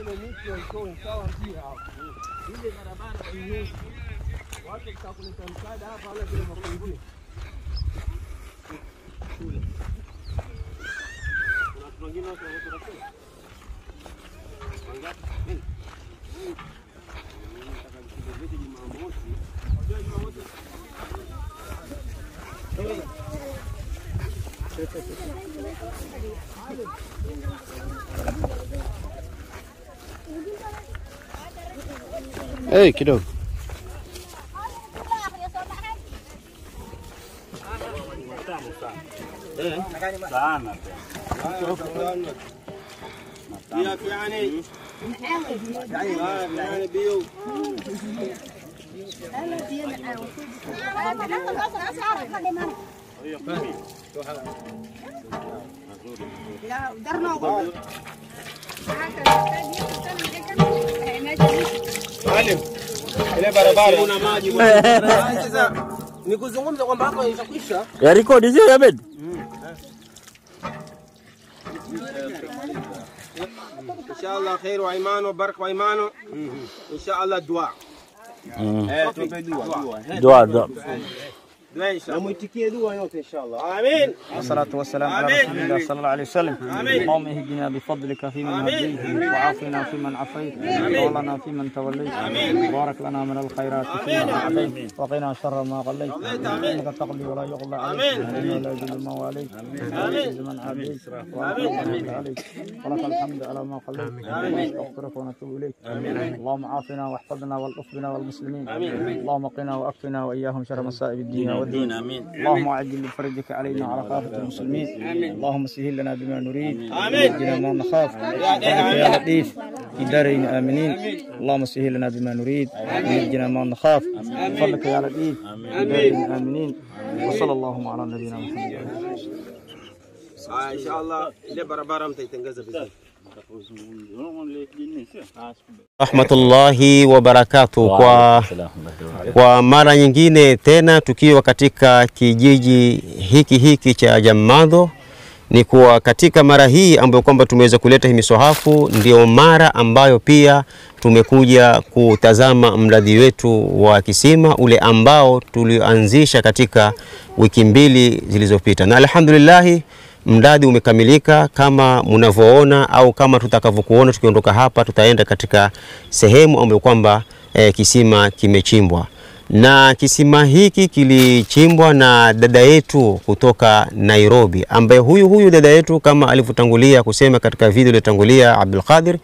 ile miti waitoe sawa pia hapo. Ile barabara inyoshe. Watu tutakuleta msaada hapa wala vile mafunguo. Kule. Kuna watu wengine wako wako kule. Wangapi? Nini? Nataka mkubebeke Jumamosi. Wajua Jumamosi Eh, kidogo. Pia yani yani bio ile barabara kuna maji. Sasa ni kuzungumza kwamba hapa itakwisha. Ya rekodi sio ya bed? Inshallah khair wa imano wa baraka wa imano. Inshallah dua. Eh, tupe dua. Dua dua. Dua inshallah. Muitikie dua yote inshallah. Amin. والصلاة والسلام على. رسول الله صلى الله عليه وسلم. آمين. اللهم اهدنا بفضلك فيمن. هديت وعافنا فيمن عافيت وتولنا فيمن توليت. بارك لنا من الخيرات فيما أعطيت وقنا شر ما قضيت إنك تقضي ولا يقضى عليك. إنه لا يذل من واليت ولا من عاديت ولا عليك. ولك الحمد على ما قضيت نستغفرك ونتوب إليك. اللهم عافنا واحفظنا والطف بنا والمسلمين اللهم قنا وأكفنا وإياهم شر مصائب الدين والدين اللهم أعجل بفرجك علينا وعلى كافة المسلمين. اللهم سهل لنا بما نريد. ونجنا ما نخاف. يا لطيف في دارين آمنين. اللهم سهل لنا بما نريد. ونجنا ما نخاف. فضلك يا لطيف في دارين آمنين. وصلى اللهم على نبينا محمد. Ah, inshallah ile barabara mtaitengeneza vizuri. Rahmatullahi wabarakatu. Kwa, kwa mara nyingine tena tukiwa katika kijiji hiki hiki cha Jamadho, ni kuwa katika mara hii ambayo kwamba tumeweza kuleta hii miswahafu, ndio mara ambayo pia tumekuja kutazama mradi wetu wa kisima ule ambao tulioanzisha katika wiki mbili zilizopita, na alhamdulillahi mradi umekamilika kama mnavyoona au kama tutakavyokuona tukiondoka hapa, tutaenda katika sehemu ambayo kwamba e, kisima kimechimbwa na kisima hiki kilichimbwa na dada yetu kutoka Nairobi, ambaye huyu huyu dada yetu kama alivyotangulia kusema katika video iliyotangulia Abdul Qadir,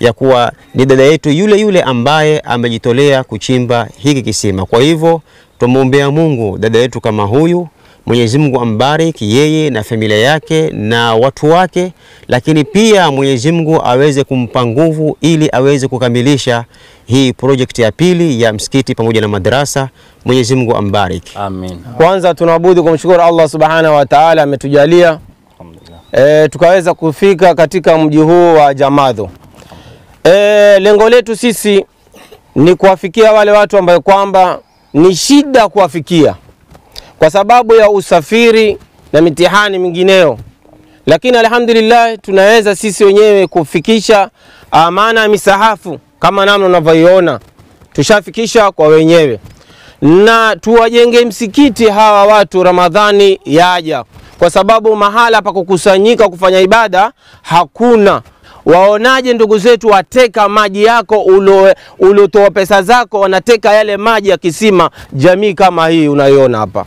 ya kuwa ni dada yetu yule yule ambaye amejitolea kuchimba hiki kisima. Kwa hivyo tumwombea Mungu dada yetu kama huyu Mwenyezi Mungu ambariki yeye na familia yake na watu wake, lakini pia Mwenyezi Mungu aweze kumpa nguvu ili aweze kukamilisha hii project ya pili ya msikiti pamoja na madrasa. Mwenyezi Mungu ambariki. Amin. Kwanza tunaabudu kumshukuru Allah subhanahu wa ta'ala, ametujalia e, tukaweza kufika katika mji huu wa Jamadho. E, lengo letu sisi ni kuwafikia wale watu ambao kwamba ni shida kuwafikia kwa sababu ya usafiri na mitihani mingineyo, lakini alhamdulillah tunaweza sisi wenyewe kufikisha amana ya misahafu kama namna unavyoiona, tushafikisha kwa wenyewe. Na tuwajenge msikiti hawa watu Ramadhani yaja, kwa sababu mahala pa kukusanyika kufanya ibada hakuna. Waonaje ndugu zetu wateka maji yako uliotoa pesa zako, wanateka yale maji ya kisima, jamii kama hii unayoona hapa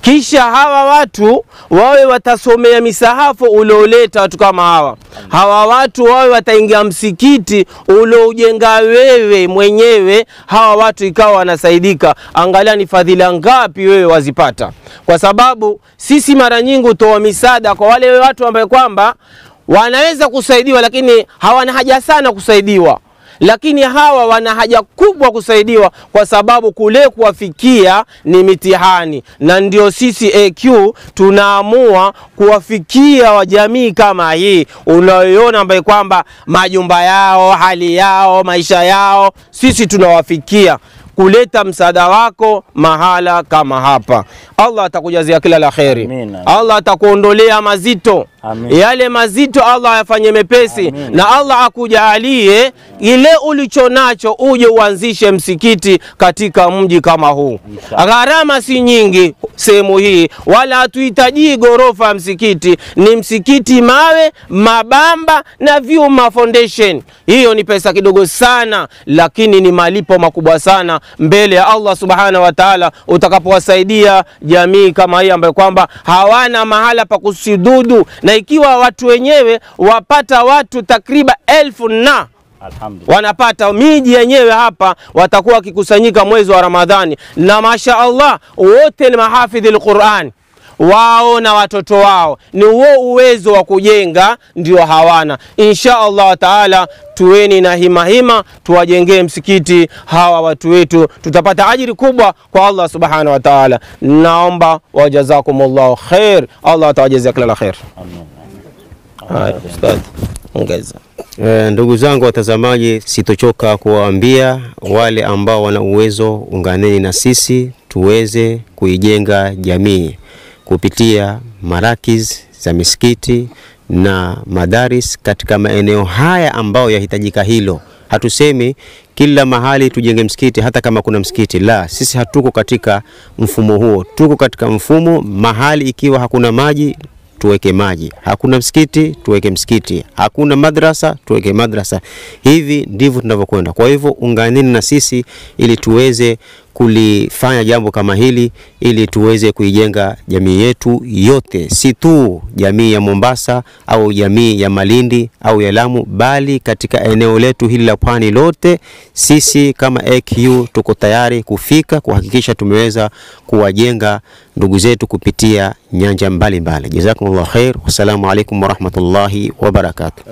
kisha hawa watu wawe watasomea misahafu ulioleta watu kama hawa. Hawa watu wawe wataingia msikiti ulioujenga wewe mwenyewe, hawa watu ikawa wanasaidika. Angalia ni fadhila ngapi wewe wazipata, kwa sababu sisi mara nyingi hutoa misaada kwa wale watu ambao kwamba wanaweza kusaidiwa, lakini hawana haja sana kusaidiwa lakini hawa wana haja kubwa kusaidiwa kwa sababu kule kuwafikia ni mitihani, na ndio sisi AQ tunaamua kuwafikia wajamii kama hii. Unayoiona, ambaye kwamba majumba yao, hali yao, maisha yao, sisi tunawafikia. Kuleta msaada wako mahala kama hapa. Allah atakujazia kila la kheri. Amina. Allah atakuondolea mazito yale mazito Allah ayafanye mepesi na Allah akujalie ile ulicho nacho uje uanzishe msikiti katika mji kama huu. Gharama si nyingi sehemu hii, wala hatuhitaji ghorofa ya msikiti, ni msikiti mawe, mabamba na vyuma foundation. Hiyo ni pesa kidogo sana, lakini ni malipo makubwa sana mbele ya Allah subhanahu wa ta'ala, utakapowasaidia jamii kama hii ambayo kwamba hawana mahala pa kusidudu, na ikiwa watu wenyewe wapata watu takriban elfu na wanapata miji yenyewe hapa watakuwa wakikusanyika mwezi wa Ramadhani, na masha Allah wote ni mahafidhi lquran wao na watoto wao, ni huo uwezo wa kujenga ndio hawana. Insha Allah taala, tuweni na himahima hima, tuwajengee msikiti hawa watu wetu, tutapata ajiri kubwa kwa Allah subhanahu wa taala. Naomba wajazakumullahu khair, Allah atawajazia kila la khair. Haya. E, ndugu zangu watazamaji, sitochoka kuwaambia wale ambao wana uwezo, unganeni na sisi tuweze kuijenga jamii kupitia marakiz za misikiti na madaris katika maeneo haya ambayo yahitajika hilo. Hatusemi kila mahali tujenge msikiti, hata kama kuna msikiti. La, sisi hatuko katika mfumo huo, tuko katika mfumo mahali ikiwa hakuna maji tuweke maji, hakuna msikiti tuweke msikiti, hakuna madrasa tuweke madrasa. Hivi ndivyo tunavyokwenda. Kwa hivyo unganini na sisi ili tuweze kulifanya jambo kama hili, ili tuweze kuijenga jamii yetu yote, si tu jamii ya Mombasa au jamii ya Malindi au ya Lamu, bali katika eneo letu hili la pwani lote. Sisi kama AQ tuko tayari kufika kuhakikisha tumeweza kuwajenga ndugu zetu kupitia nyanja mbalimbali. Jazakumullah khair, wassalamu alaikum warahmatullahi wabarakatuh.